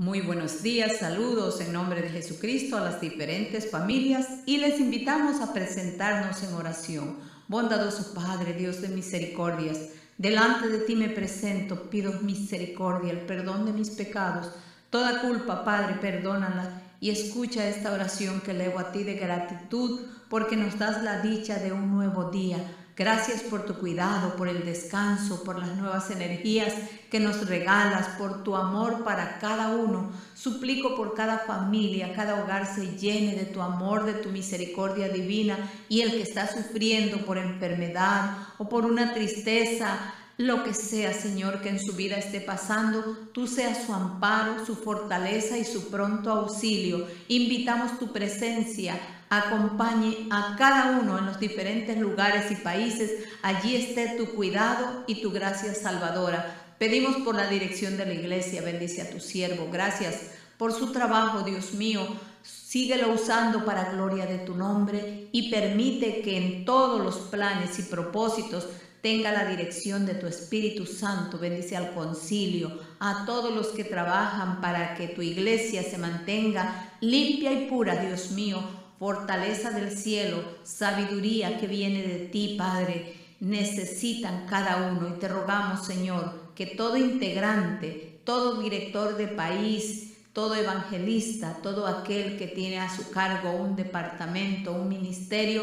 Muy buenos días, saludos en nombre de Jesucristo a las diferentes familias y les invitamos a presentarnos en oración. Bondadoso Padre, Dios de misericordias, delante de ti me presento, pido misericordia, el perdón de mis pecados, toda culpa, Padre, perdónala y escucha esta oración que levo a ti de gratitud porque nos das la dicha de un nuevo día Gracias por tu cuidado, por el descanso, por las nuevas energías que nos regalas, por tu amor para cada uno. Suplico por cada familia, cada hogar se llene de tu amor, de tu misericordia divina y el que está sufriendo por enfermedad o por una tristeza, lo que sea, Señor, que en su vida esté pasando, tú seas su amparo, su fortaleza y su pronto auxilio. Invitamos tu presencia, acompañe a cada uno en los diferentes lugares y países. Allí esté tu cuidado y tu gracia salvadora. Pedimos por la dirección de la iglesia, bendice a tu siervo. Gracias por su trabajo, Dios mío. Síguelo usando para gloria de tu nombre y permite que en todos los planes y propósitos tenga la dirección de tu Espíritu Santo. Bendice al concilio, a todos los que trabajan para que tu iglesia se mantenga limpia y pura, Dios mío. Fortaleza del cielo, sabiduría que viene de ti, Padre. Necesitan cada uno y te rogamos, Señor, que todo integrante, todo director de país, todo evangelista, todo aquel que tiene a su cargo un departamento, un ministerio,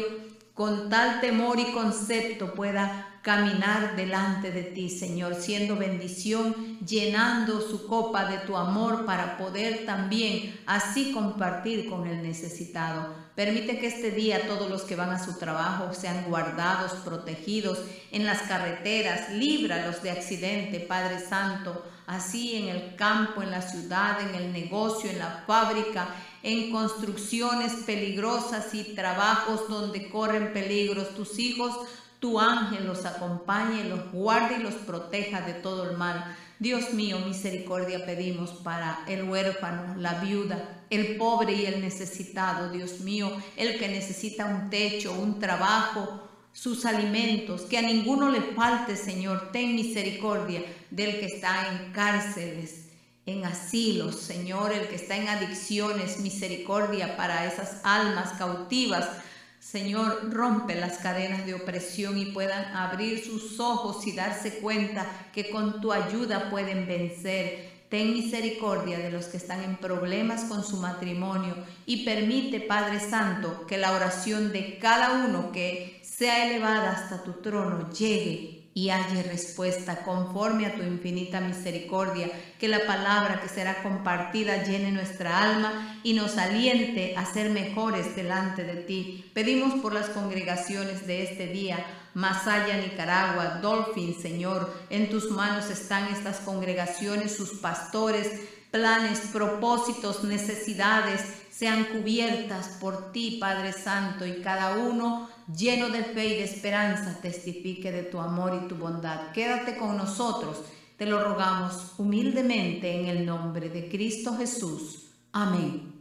con tal temor y concepto pueda caminar delante de ti, Señor, siendo bendición, llenando su copa de tu amor para poder también así compartir con el necesitado. Permite que este día todos los que van a su trabajo sean guardados, protegidos en las carreteras, líbralos de accidente, Padre Santo, así en el campo, en la ciudad, en el negocio, en la fábrica, en construcciones peligrosas y trabajos donde corren peligros. Tus hijos tu ángel los acompañe, los guarde y los proteja de todo el mal. Dios mío, misericordia pedimos para el huérfano, la viuda, el pobre y el necesitado. Dios mío, el que necesita un techo, un trabajo, sus alimentos, que a ninguno le falte, Señor. Ten misericordia del que está en cárceles, en asilos, Señor, el que está en adicciones, misericordia para esas almas cautivas Señor, rompe las cadenas de opresión y puedan abrir sus ojos y darse cuenta que con tu ayuda pueden vencer. Ten misericordia de los que están en problemas con su matrimonio y permite, Padre Santo, que la oración de cada uno que sea elevada hasta tu trono llegue y halle respuesta conforme a tu infinita misericordia, que la palabra que será compartida llene nuestra alma y nos aliente a ser mejores delante de ti. Pedimos por las congregaciones de este día, Masaya, Nicaragua, Dolphin, Señor, en tus manos están estas congregaciones, sus pastores, planes, propósitos, necesidades, sean cubiertas por ti, Padre Santo, y cada uno lleno de fe y de esperanza, testifique de tu amor y tu bondad. Quédate con nosotros, te lo rogamos humildemente en el nombre de Cristo Jesús. Amén.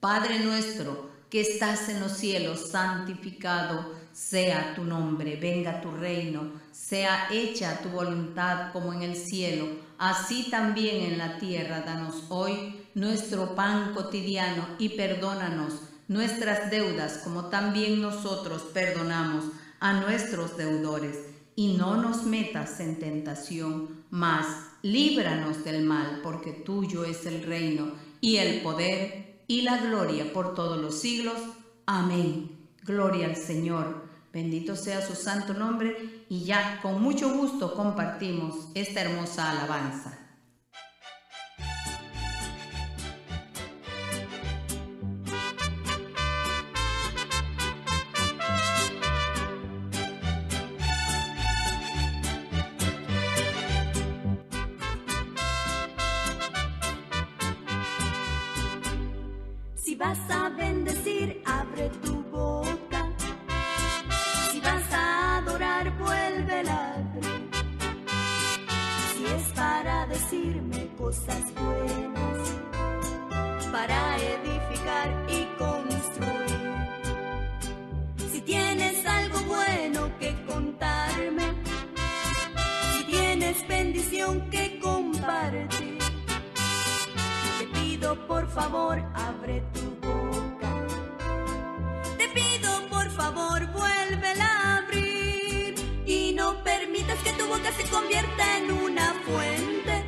Padre nuestro, que estás en los cielos, santificado sea tu nombre, venga tu reino, sea hecha tu voluntad como en el cielo, así también en la tierra. Danos hoy nuestro pan cotidiano y perdónanos nuestras deudas como también nosotros perdonamos a nuestros deudores. Y no nos metas en tentación, mas líbranos del mal, porque tuyo es el reino y el poder y la gloria por todos los siglos. Amén. Gloria al Señor. Bendito sea su santo nombre y ya con mucho gusto compartimos esta hermosa alabanza. Permitas que tu boca se convierta en una fuente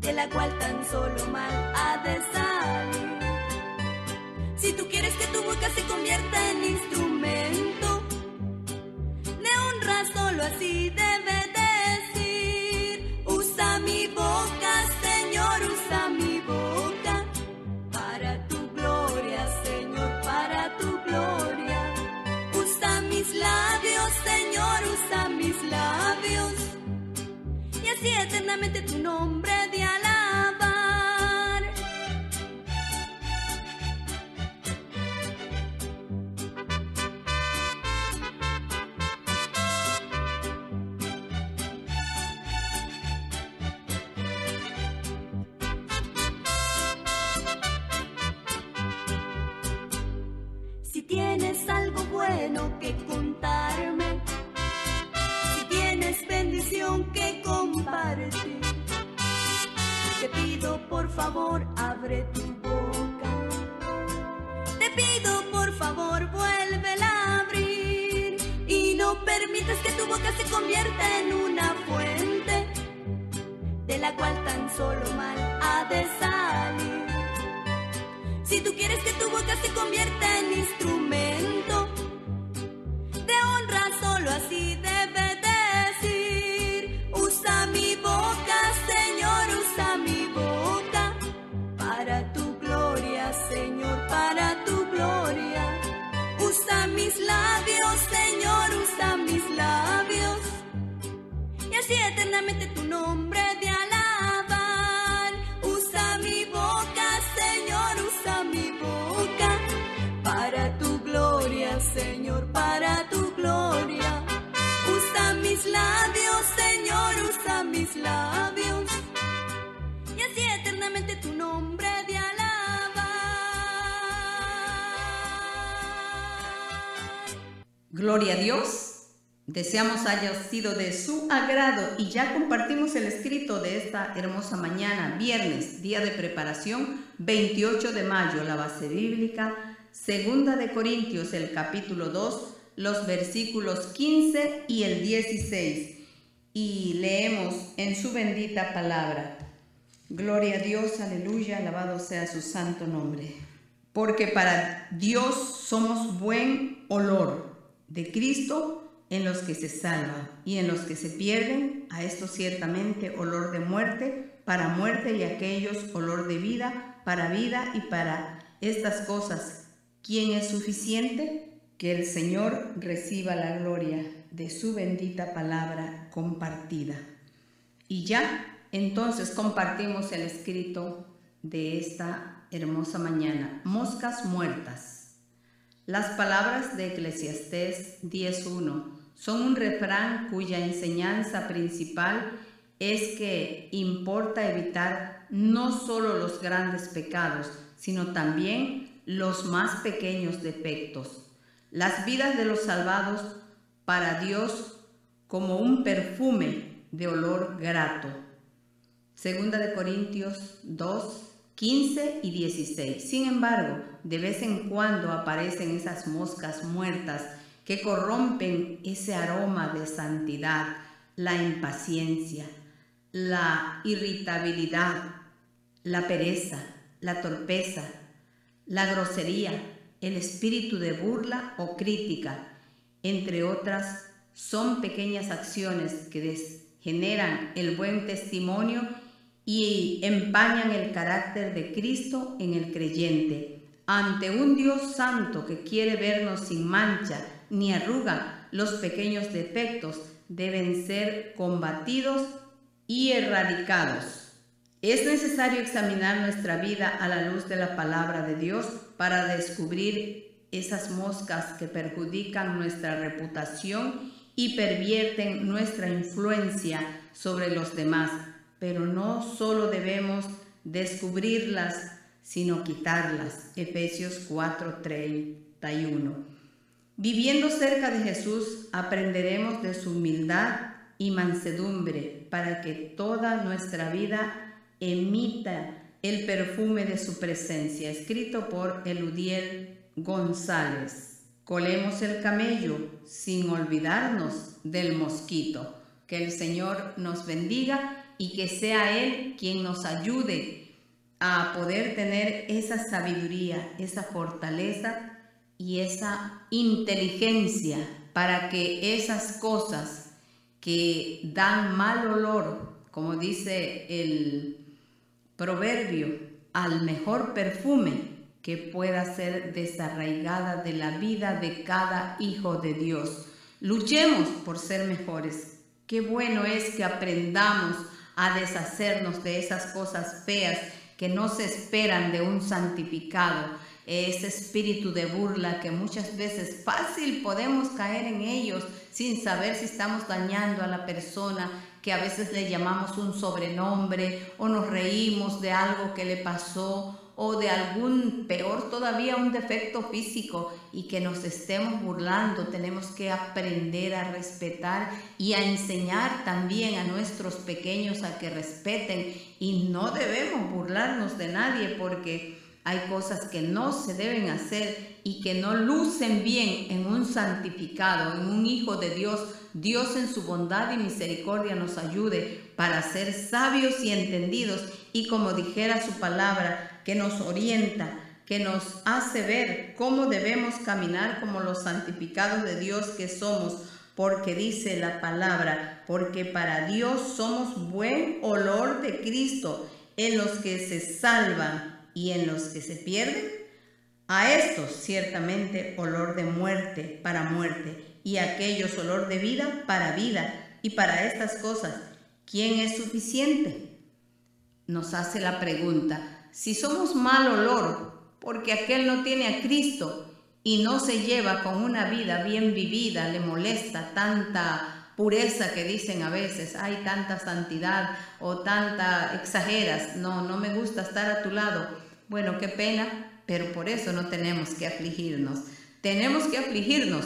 de la cual tan solo mal ha de salir. Si tú quieres que tu boca se convierta en instrumento de honra, solo así debe Así eternamente tu nombre favor abre tu boca. Te pido por favor vuélvela a abrir y no permitas que tu boca se convierta en una fuente de la cual tan solo mal ha de salir. Si tú quieres que tu boca se convierta en instrumento de honra, solo así debe tu nombre de alabar. Usa mi boca, Señor, usa mi boca. Para tu gloria, Señor, para tu gloria. Usa mis labios, Señor, usa mis labios. Y así eternamente tu nombre de alabar. Gloria a Dios. Deseamos haya sido de su agrado y ya compartimos el escrito de esta hermosa mañana, viernes, día de preparación, 28 de mayo, la base bíblica, segunda de Corintios, el capítulo 2, los versículos 15 y el 16. Y leemos en su bendita palabra. Gloria a Dios, aleluya, alabado sea su santo nombre. Porque para Dios somos buen olor de Cristo en los que se salvan y en los que se pierden, a esto ciertamente olor de muerte para muerte y aquellos olor de vida para vida y para estas cosas. ¿Quién es suficiente? Que el Señor reciba la gloria de su bendita palabra compartida. Y ya entonces compartimos el escrito de esta hermosa mañana. Moscas muertas. Las palabras de Eclesiastés 10.1 son un refrán cuya enseñanza principal es que importa evitar no solo los grandes pecados, sino también los más pequeños defectos. Las vidas de los salvados para Dios como un perfume de olor grato. Segunda de Corintios 2, 15 y 16. Sin embargo, de vez en cuando aparecen esas moscas muertas que corrompen ese aroma de santidad, la impaciencia, la irritabilidad, la pereza, la torpeza, la grosería, el espíritu de burla o crítica, entre otras, son pequeñas acciones que generan el buen testimonio y empañan el carácter de Cristo en el creyente. Ante un Dios santo que quiere vernos sin mancha ni arruga, los pequeños defectos deben ser combatidos y erradicados. Es necesario examinar nuestra vida a la luz de la palabra de Dios para descubrir esas moscas que perjudican nuestra reputación y pervierten nuestra influencia sobre los demás. Pero no solo debemos descubrirlas, sino quitarlas. Efesios 4:31. Viviendo cerca de Jesús aprenderemos de su humildad y mansedumbre para que toda nuestra vida emita el perfume de su presencia, escrito por Eludiel González. Colemos el camello sin olvidarnos del mosquito. Que el Señor nos bendiga y que sea Él quien nos ayude a poder tener esa sabiduría, esa fortaleza y esa inteligencia para que esas cosas que dan mal olor, como dice el proverbio, al mejor perfume que pueda ser desarraigada de la vida de cada hijo de Dios. Luchemos por ser mejores. Qué bueno es que aprendamos a deshacernos de esas cosas feas que no se esperan de un santificado, ese espíritu de burla que muchas veces fácil podemos caer en ellos sin saber si estamos dañando a la persona, que a veces le llamamos un sobrenombre o nos reímos de algo que le pasó o de algún, peor todavía, un defecto físico y que nos estemos burlando. Tenemos que aprender a respetar y a enseñar también a nuestros pequeños a que respeten y no debemos burlarnos de nadie porque hay cosas que no se deben hacer y que no lucen bien en un santificado, en un hijo de Dios. Dios en su bondad y misericordia nos ayude para ser sabios y entendidos y como dijera su palabra, que nos orienta, que nos hace ver cómo debemos caminar como los santificados de Dios que somos, porque dice la palabra, porque para Dios somos buen olor de Cristo en los que se salvan y en los que se pierden? A estos ciertamente olor de muerte para muerte y a aquellos olor de vida para vida. Y para estas cosas, ¿quién es suficiente? Nos hace la pregunta, si somos mal olor, porque aquel no tiene a Cristo y no se lleva con una vida bien vivida, le molesta tanta pureza que dicen a veces, hay tanta santidad o tanta exageras, no, no me gusta estar a tu lado bueno, qué pena, pero por eso no tenemos que afligirnos. Tenemos que afligirnos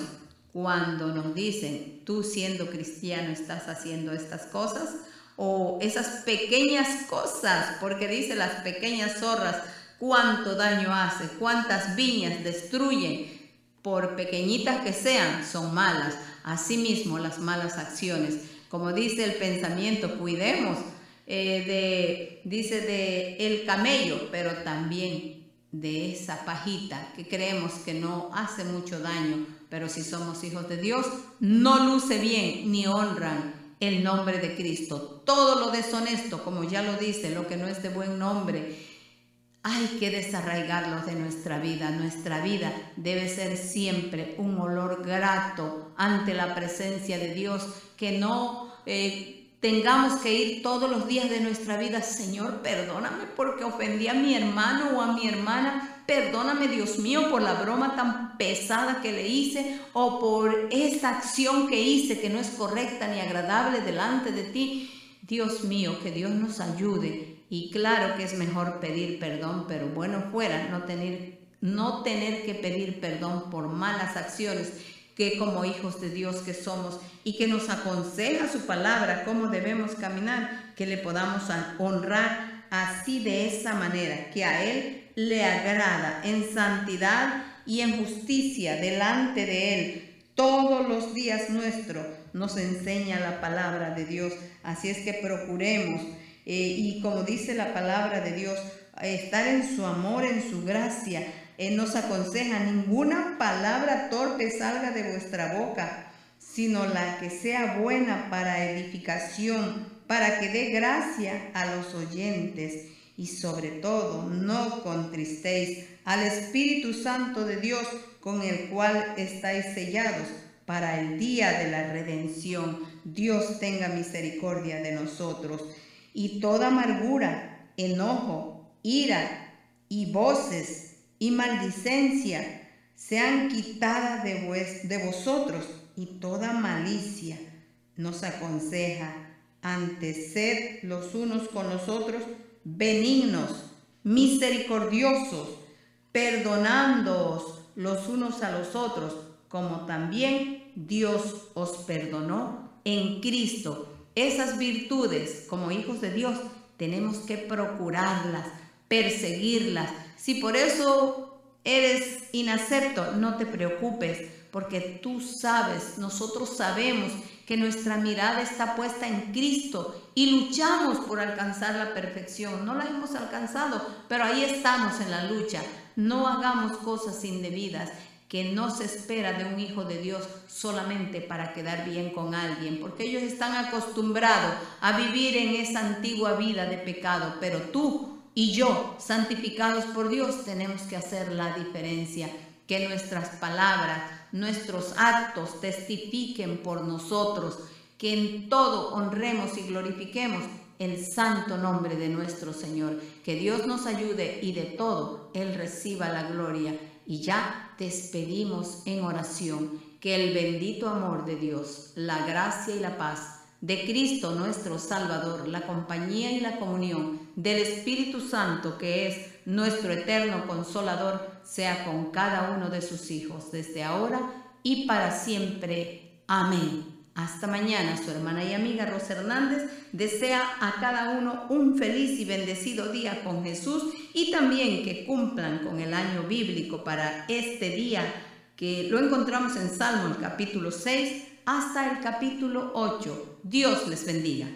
cuando nos dicen, tú siendo cristiano estás haciendo estas cosas o esas pequeñas cosas, porque dice las pequeñas zorras, cuánto daño hace, cuántas viñas destruyen, por pequeñitas que sean, son malas. Asimismo, las malas acciones. Como dice el pensamiento, cuidemos eh, de, dice de el camello, pero también de esa pajita que creemos que no hace mucho daño, pero si somos hijos de Dios, no luce bien ni honran el nombre de Cristo. Todo lo deshonesto, como ya lo dice, lo que no es de buen nombre, hay que desarraigarlo de nuestra vida. Nuestra vida debe ser siempre un olor grato ante la presencia de Dios, que no... Eh, tengamos que ir todos los días de nuestra vida, Señor, perdóname porque ofendí a mi hermano o a mi hermana, perdóname Dios mío por la broma tan pesada que le hice o por esta acción que hice que no es correcta ni agradable delante de ti. Dios mío, que Dios nos ayude. Y claro que es mejor pedir perdón, pero bueno fuera no tener, no tener que pedir perdón por malas acciones que como hijos de Dios que somos y que nos aconseja su palabra cómo debemos caminar, que le podamos honrar así de esa manera, que a Él le agrada en santidad y en justicia delante de Él. Todos los días nuestros nos enseña la palabra de Dios. Así es que procuremos, eh, y como dice la palabra de Dios, estar en su amor, en su gracia, él nos aconseja, ninguna palabra torpe salga de vuestra boca, sino la que sea buena para edificación, para que dé gracia a los oyentes. Y sobre todo, no contristéis al Espíritu Santo de Dios, con el cual estáis sellados para el día de la redención. Dios tenga misericordia de nosotros. Y toda amargura, enojo, ira y voces y maldicencia sean quitadas de, de vosotros y toda malicia. Nos aconseja, ante sed los unos con los otros, benignos, misericordiosos, perdonándoos los unos a los otros, como también Dios os perdonó en Cristo. Esas virtudes, como hijos de Dios, tenemos que procurarlas perseguirlas. Si por eso eres inacepto, no te preocupes, porque tú sabes, nosotros sabemos que nuestra mirada está puesta en Cristo y luchamos por alcanzar la perfección. No la hemos alcanzado, pero ahí estamos en la lucha. No hagamos cosas indebidas que no se espera de un hijo de Dios solamente para quedar bien con alguien, porque ellos están acostumbrados a vivir en esa antigua vida de pecado, pero tú y yo, santificados por Dios, tenemos que hacer la diferencia, que nuestras palabras, nuestros actos testifiquen por nosotros, que en todo honremos y glorifiquemos el santo nombre de nuestro Señor. Que Dios nos ayude y de todo Él reciba la gloria. Y ya despedimos en oración. Que el bendito amor de Dios, la gracia y la paz de Cristo nuestro Salvador, la compañía y la comunión del Espíritu Santo, que es nuestro eterno consolador, sea con cada uno de sus hijos, desde ahora y para siempre. Amén. Hasta mañana, su hermana y amiga Rosa Hernández desea a cada uno un feliz y bendecido día con Jesús y también que cumplan con el año bíblico para este día que lo encontramos en Salmo el capítulo 6 hasta el capítulo 8. Dios les bendiga.